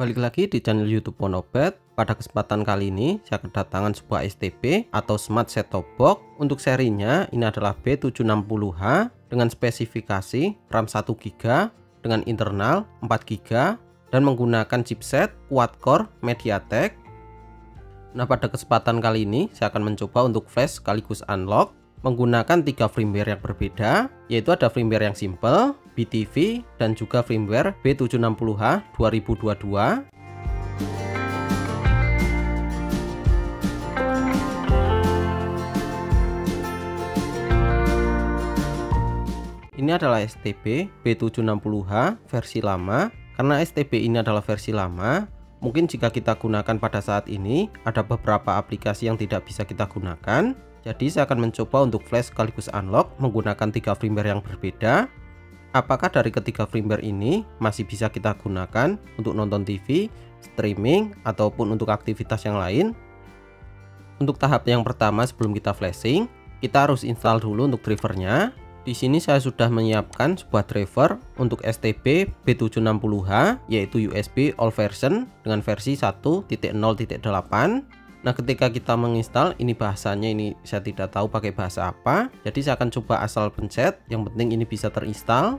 Balik lagi di channel YouTube Ponopet. Pada kesempatan kali ini saya kedatangan sebuah STB atau Smart Set Top Box. Untuk serinya ini adalah B760H dengan spesifikasi RAM 1GB dengan internal 4GB dan menggunakan chipset quad-core MediaTek. Nah, pada kesempatan kali ini saya akan mencoba untuk flash sekaligus unlock menggunakan tiga firmware yang berbeda, yaitu ada firmware yang simple, BTV, dan juga firmware B760H 2022. Ini adalah STB B760H versi lama. Karena STB ini adalah versi lama, mungkin jika kita gunakan pada saat ini, ada beberapa aplikasi yang tidak bisa kita gunakan. Jadi saya akan mencoba untuk flash sekaligus unlock menggunakan tiga firmware yang berbeda apakah dari ketiga firmware ini masih bisa kita gunakan untuk nonton TV, streaming, ataupun untuk aktivitas yang lain. Untuk tahap yang pertama sebelum kita flashing, kita harus install dulu untuk drivernya. Di sini saya sudah menyiapkan sebuah driver untuk STB B760H yaitu USB all version dengan versi 1.0.8 Nah ketika kita menginstal ini bahasanya ini saya tidak tahu pakai bahasa apa. Jadi saya akan coba asal pencet yang penting ini bisa terinstall.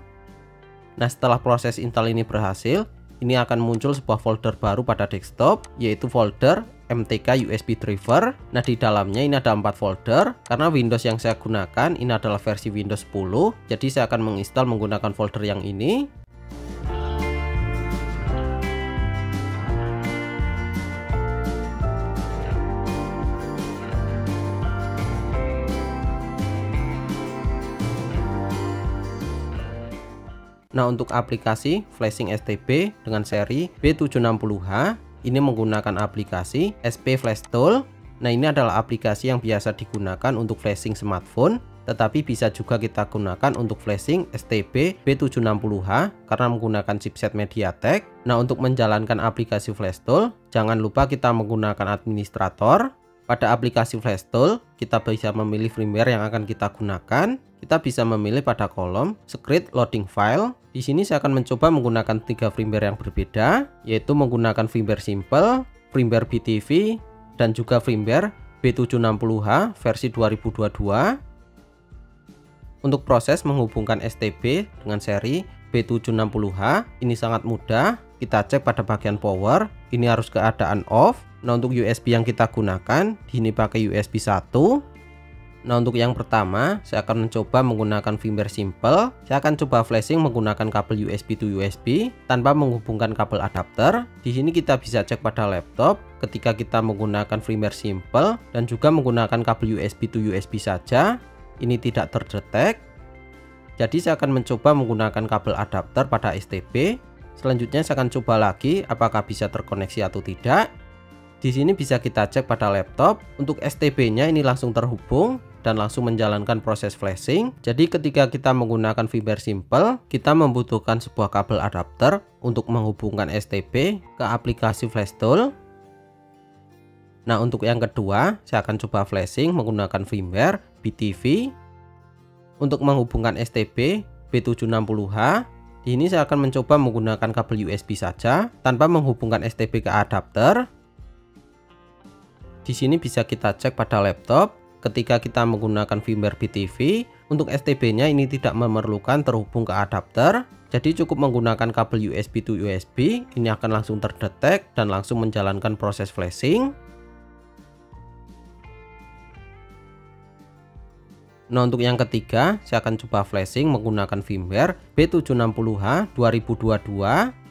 Nah setelah proses install ini berhasil ini akan muncul sebuah folder baru pada desktop yaitu folder MTK USB driver. Nah di dalamnya ini ada empat folder karena Windows yang saya gunakan ini adalah versi Windows 10 jadi saya akan menginstal menggunakan folder yang ini Nah untuk aplikasi flashing STB dengan seri B760H ini menggunakan aplikasi SP Flash Tool. Nah ini adalah aplikasi yang biasa digunakan untuk flashing smartphone tetapi bisa juga kita gunakan untuk flashing STB B760H karena menggunakan chipset MediaTek. Nah, untuk menjalankan aplikasi Flash Tool, jangan lupa kita menggunakan administrator. Pada aplikasi Flash Tool, kita bisa memilih firmware yang akan kita gunakan. Kita bisa memilih pada kolom Script Loading File di sini saya akan mencoba menggunakan tiga firmware yang berbeda, yaitu menggunakan firmware simple, firmware BTV, dan juga firmware B760H versi 2022. Untuk proses menghubungkan STB dengan seri B760H ini sangat mudah. Kita cek pada bagian power, ini harus keadaan off. Nah, untuk USB yang kita gunakan, ini pakai USB 1 Nah untuk yang pertama saya akan mencoba menggunakan firmware simple. Saya akan coba flashing menggunakan kabel USB to USB tanpa menghubungkan kabel adapter. Di sini kita bisa cek pada laptop ketika kita menggunakan firmware simple dan juga menggunakan kabel USB to USB saja. Ini tidak terdetek. Jadi saya akan mencoba menggunakan kabel adapter pada STB Selanjutnya saya akan coba lagi apakah bisa terkoneksi atau tidak. Di sini bisa kita cek pada laptop, untuk STB-nya ini langsung terhubung dan langsung menjalankan proses flashing. Jadi ketika kita menggunakan firmware simple, kita membutuhkan sebuah kabel adapter untuk menghubungkan STB ke aplikasi Flash Tool. Nah untuk yang kedua, saya akan coba flashing menggunakan firmware BTV. Untuk menghubungkan STB B760H, di ini saya akan mencoba menggunakan kabel USB saja tanpa menghubungkan STB ke adapter di sini bisa kita cek pada laptop ketika kita menggunakan firmware BTV untuk STB-nya ini tidak memerlukan terhubung ke adapter. Jadi cukup menggunakan kabel USB to USB ini akan langsung terdetek dan langsung menjalankan proses flashing. Nah untuk yang ketiga saya akan coba flashing menggunakan firmware B760H 2022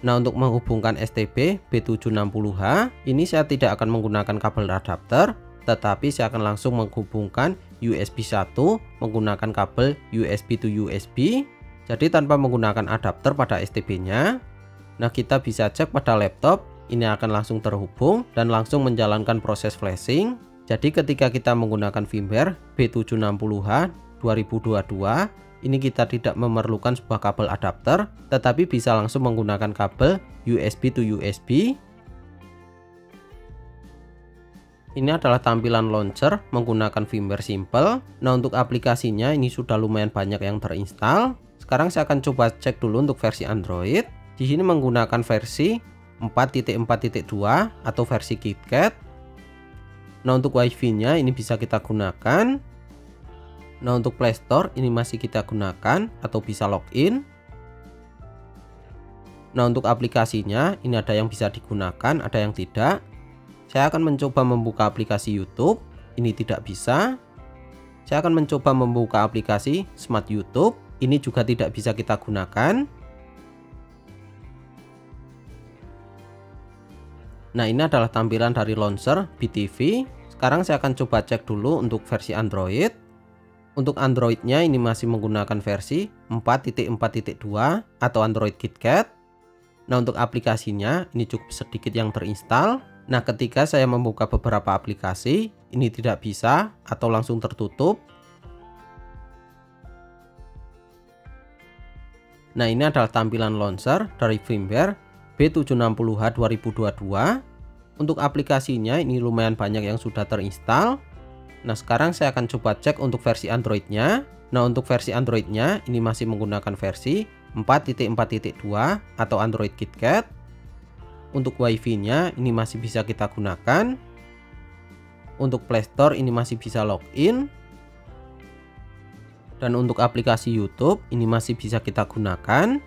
Nah untuk menghubungkan STB B760H ini saya tidak akan menggunakan kabel adapter tetapi saya akan langsung menghubungkan USB 1 menggunakan kabel USB to USB jadi tanpa menggunakan adapter pada STB nya Nah kita bisa cek pada laptop. Ini akan langsung terhubung dan langsung menjalankan proses flashing. Jadi ketika kita menggunakan firmware B760H 2022 ini kita tidak memerlukan sebuah kabel adapter tetapi bisa langsung menggunakan kabel USB to USB ini adalah tampilan launcher menggunakan firmware simple nah untuk aplikasinya ini sudah lumayan banyak yang terinstall sekarang saya akan coba cek dulu untuk versi Android di sini menggunakan versi 4.4.2 atau versi KitKat. Nah, untuk WiFi-nya ini bisa kita gunakan. Nah, untuk Playstore ini masih kita gunakan atau bisa login. Nah, untuk aplikasinya ini ada yang bisa digunakan, ada yang tidak. Saya akan mencoba membuka aplikasi YouTube. Ini tidak bisa. Saya akan mencoba membuka aplikasi Smart YouTube. Ini juga tidak bisa kita gunakan. Nah, ini adalah tampilan dari launcher BTV. Sekarang saya akan coba cek dulu untuk versi Android. Untuk Androidnya ini masih menggunakan versi 4.4.2 atau Android KitKat. Nah, untuk aplikasinya ini cukup sedikit yang terinstall. Nah, ketika saya membuka beberapa aplikasi, ini tidak bisa atau langsung tertutup. Nah, ini adalah tampilan launcher dari firmware B760H 2022 untuk aplikasinya ini lumayan banyak yang sudah terinstall. Nah sekarang saya akan coba cek untuk versi Androidnya. Nah untuk versi Androidnya ini masih menggunakan versi 4.4.2 atau Android KitKat untuk WiFi nya ini masih bisa kita gunakan untuk Playstore ini masih bisa login dan untuk aplikasi YouTube ini masih bisa kita gunakan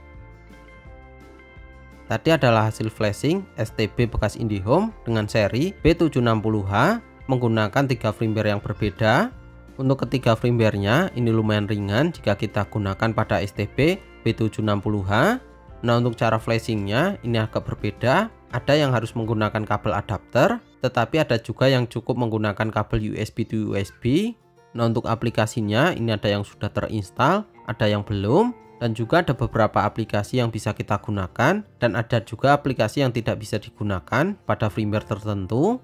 Tadi adalah hasil flashing STB bekas IndiHome dengan seri B760H menggunakan tiga firmware yang berbeda. Untuk ketiga firmware-nya ini lumayan ringan jika kita gunakan pada STB B760H. Nah untuk cara flashingnya ini agak berbeda. Ada yang harus menggunakan kabel adapter, tetapi ada juga yang cukup menggunakan kabel USB to USB. Nah untuk aplikasinya ini ada yang sudah terinstall, ada yang belum dan juga ada beberapa aplikasi yang bisa kita gunakan dan ada juga aplikasi yang tidak bisa digunakan pada firmware tertentu